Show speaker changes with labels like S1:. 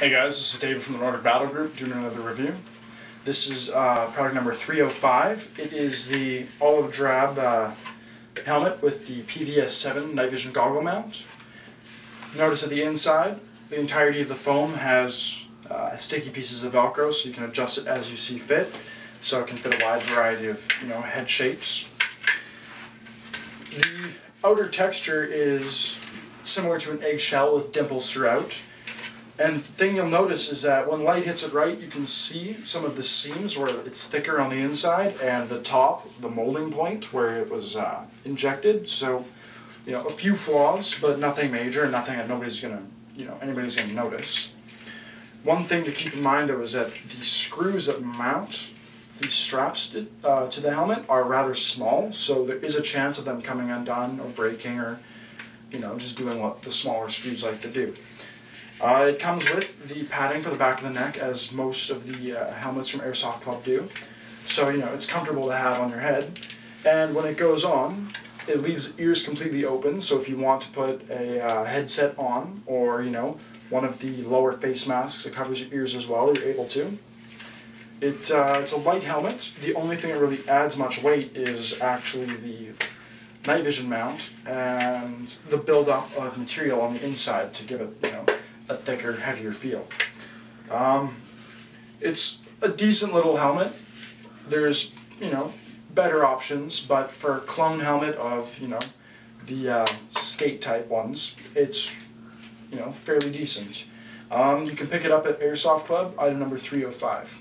S1: Hey guys, this is David from the Nordic Battle Group doing another review. This is uh, product number 305. It is the olive drab uh, helmet with the PVS-7 night vision goggle mount. Notice at the inside, the entirety of the foam has uh, sticky pieces of Velcro so you can adjust it as you see fit. So it can fit a wide variety of you know head shapes. The outer texture is similar to an eggshell with dimples throughout. And the thing you'll notice is that when light hits it right, you can see some of the seams where it's thicker on the inside and the top, the molding point where it was uh, injected. So, you know, a few flaws, but nothing major, nothing that nobody's gonna, you know, anybody's gonna notice. One thing to keep in mind though is that the screws that mount the straps to, uh, to the helmet are rather small, so there is a chance of them coming undone or breaking or, you know, just doing what the smaller screws like to do. Uh, it comes with the padding for the back of the neck, as most of the uh, helmets from Airsoft Club do. So, you know, it's comfortable to have on your head. And when it goes on, it leaves ears completely open, so if you want to put a uh, headset on, or, you know, one of the lower face masks that covers your ears as well, you're able to. It, uh, it's a light helmet. The only thing that really adds much weight is actually the night vision mount and the buildup of material on the inside to give it, you know, a thicker, heavier feel. Um, it's a decent little helmet. There's, you know, better options, but for a clone helmet of, you know, the uh, skate type ones, it's, you know, fairly decent. Um, you can pick it up at Airsoft Club, item number 305.